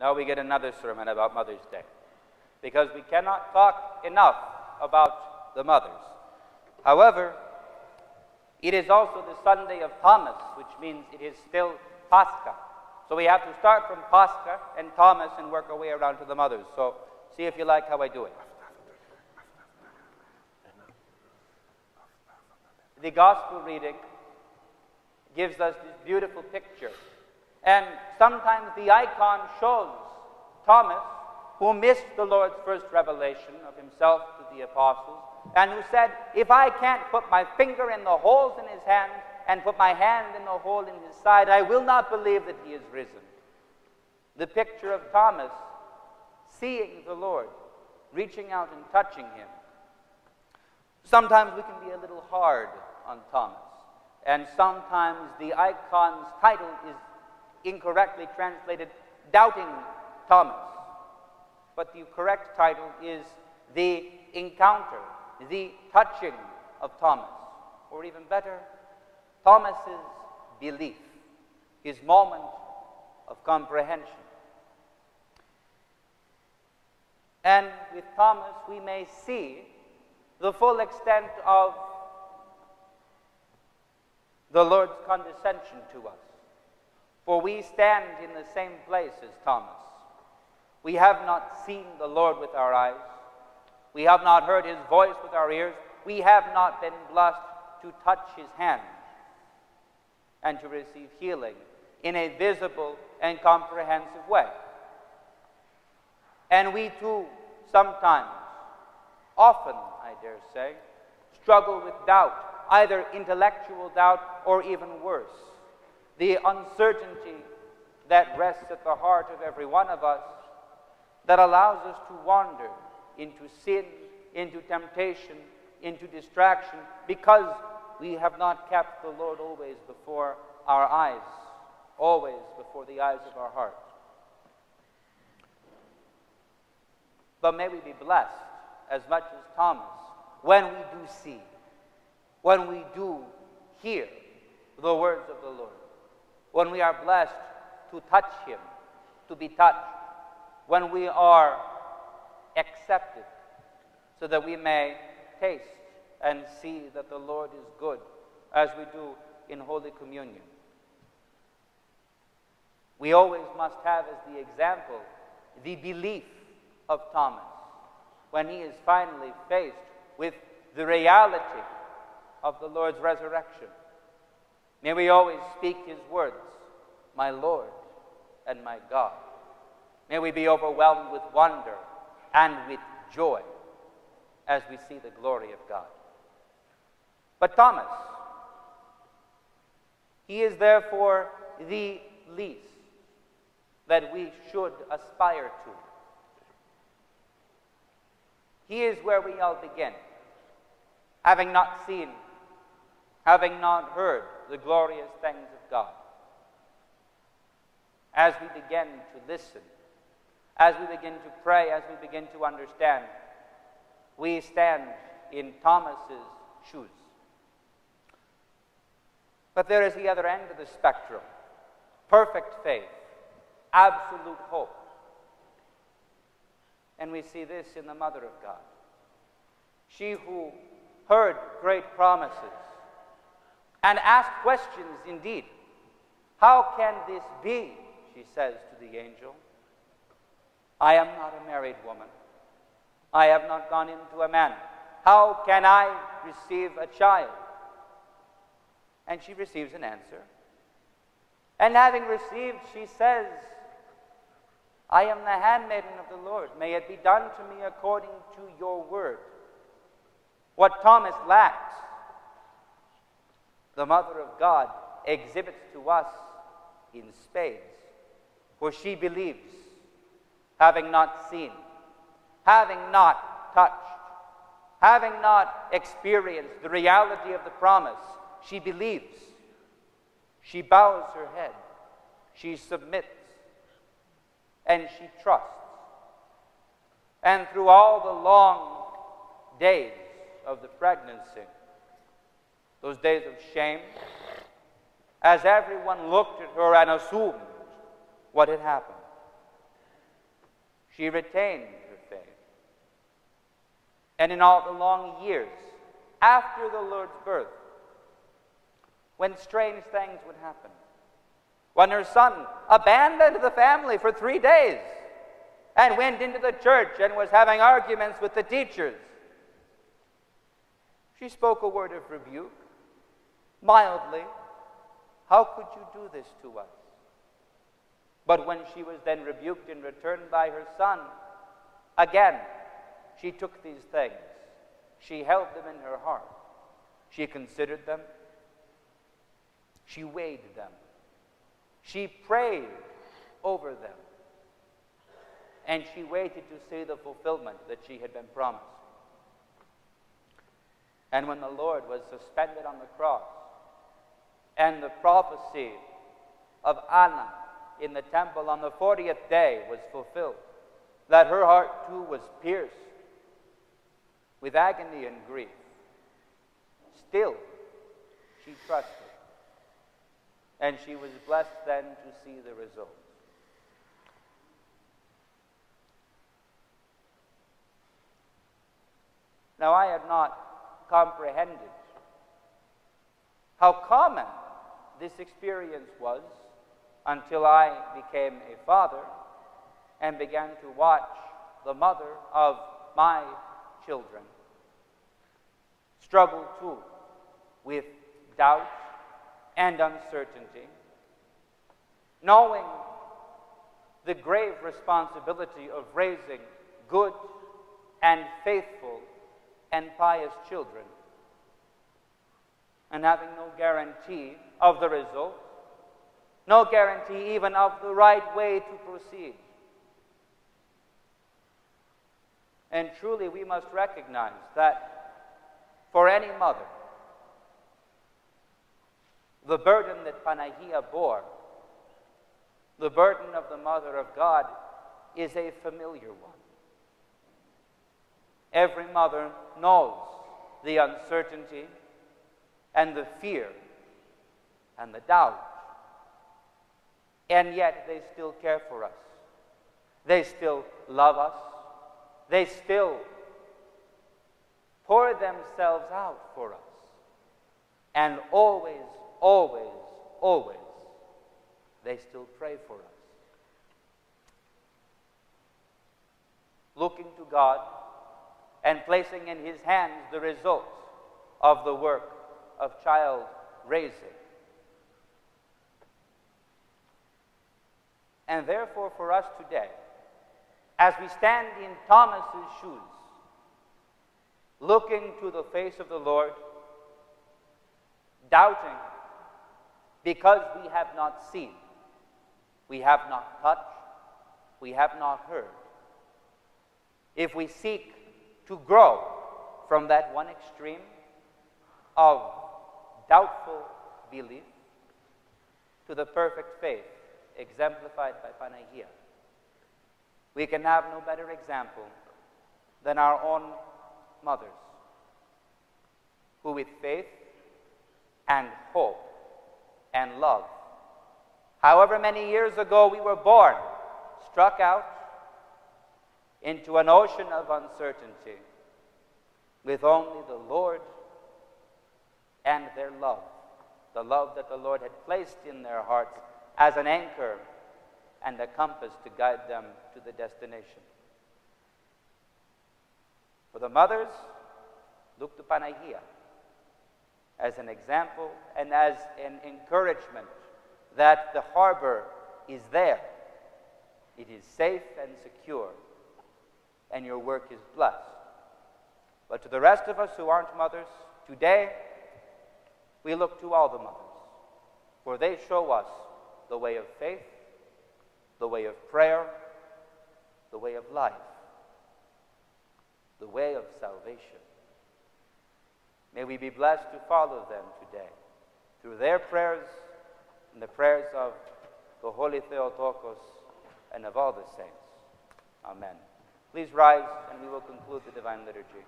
Now we get another sermon about Mother's Day because we cannot talk enough about the mothers. However, it is also the Sunday of Thomas, which means it is still Pascha. So we have to start from Pascha and Thomas and work our way around to the mothers. So see if you like how I do it. The gospel reading gives us this beautiful picture. And sometimes the icon shows Thomas, who missed the Lord's first revelation of himself to the apostles, and who said, If I can't put my finger in the holes in his hand and put my hand in the hole in his side, I will not believe that he is risen. The picture of Thomas seeing the Lord, reaching out and touching him. Sometimes we can be a little hard on Thomas, and sometimes the icon's title is incorrectly translated Doubting Thomas. But the correct title is The Encounter the touching of Thomas, or even better, Thomas's belief, his moment of comprehension. And with Thomas, we may see the full extent of the Lord's condescension to us. For we stand in the same place as Thomas. We have not seen the Lord with our eyes. We have not heard his voice with our ears. We have not been blessed to touch his hand and to receive healing in a visible and comprehensive way. And we too, sometimes, often, I dare say, struggle with doubt, either intellectual doubt or even worse, the uncertainty that rests at the heart of every one of us that allows us to wander into sin, into temptation, into distraction, because we have not kept the Lord always before our eyes, always before the eyes of our heart. But may we be blessed as much as Thomas when we do see, when we do hear the words of the Lord, when we are blessed to touch Him, to be touched, when we are accepted, so that we may taste and see that the Lord is good, as we do in Holy Communion. We always must have as the example the belief of Thomas when he is finally faced with the reality of the Lord's resurrection. May we always speak his words, my Lord and my God. May we be overwhelmed with wonder and with joy as we see the glory of God. But Thomas, he is therefore the least that we should aspire to. He is where we all begin. Having not seen, having not heard the glorious things of God. As we begin to listen as we begin to pray, as we begin to understand, we stand in Thomas's shoes. But there is the other end of the spectrum perfect faith, absolute hope. And we see this in the Mother of God. She who heard great promises and asked questions indeed. How can this be? She says to the angel. I am not a married woman. I have not gone into a man. How can I receive a child? And she receives an answer. And having received, she says, I am the handmaiden of the Lord. May it be done to me according to your word. What Thomas lacks, the Mother of God exhibits to us in spades, for she believes having not seen, having not touched, having not experienced the reality of the promise, she believes. She bows her head. She submits. And she trusts. And through all the long days of the pregnancy, those days of shame, as everyone looked at her and assumed what had happened, She retained her faith. And in all the long years after the Lord's birth, when strange things would happen, when her son abandoned the family for three days and went into the church and was having arguments with the teachers, she spoke a word of rebuke, mildly. How could you do this to us? But when she was then rebuked in return by her son, again, she took these things. She held them in her heart. She considered them. She weighed them. She prayed over them. And she waited to see the fulfillment that she had been promised. And when the Lord was suspended on the cross, and the prophecy of Anna in the temple on the 40th day was fulfilled, that her heart too was pierced with agony and grief. Still, she trusted. And she was blessed then to see the result. Now, I had not comprehended how common this experience was until I became a father and began to watch the mother of my children. Struggle too with doubt and uncertainty, knowing the grave responsibility of raising good and faithful and pious children, and having no guarantee of the result, no guarantee even of the right way to proceed. And truly, we must recognize that for any mother, the burden that Panagia bore, the burden of the Mother of God, is a familiar one. Every mother knows the uncertainty and the fear and the doubt. And yet they still care for us. They still love us. They still pour themselves out for us. And always, always, always, they still pray for us. Looking to God and placing in His hands the results of the work of child raising. And therefore, for us today, as we stand in Thomas's shoes, looking to the face of the Lord, doubting because we have not seen, we have not touched, we have not heard. If we seek to grow from that one extreme of doubtful belief to the perfect faith exemplified by Panagia, we can have no better example than our own mothers, who with faith and hope and love, however many years ago we were born, struck out into an ocean of uncertainty with only the Lord and their love, the love that the Lord had placed in their hearts as an anchor and a compass to guide them to the destination. For the mothers, look to Panagia as an example and as an encouragement that the harbor is there. It is safe and secure, and your work is blessed. But to the rest of us who aren't mothers, today we look to all the mothers, for they show us the way of faith the way of prayer, the way of life, the way of salvation. May we be blessed to follow them today through their prayers and the prayers of the Holy Theotokos and of all the saints. Amen. Please rise and we will conclude the Divine Liturgy.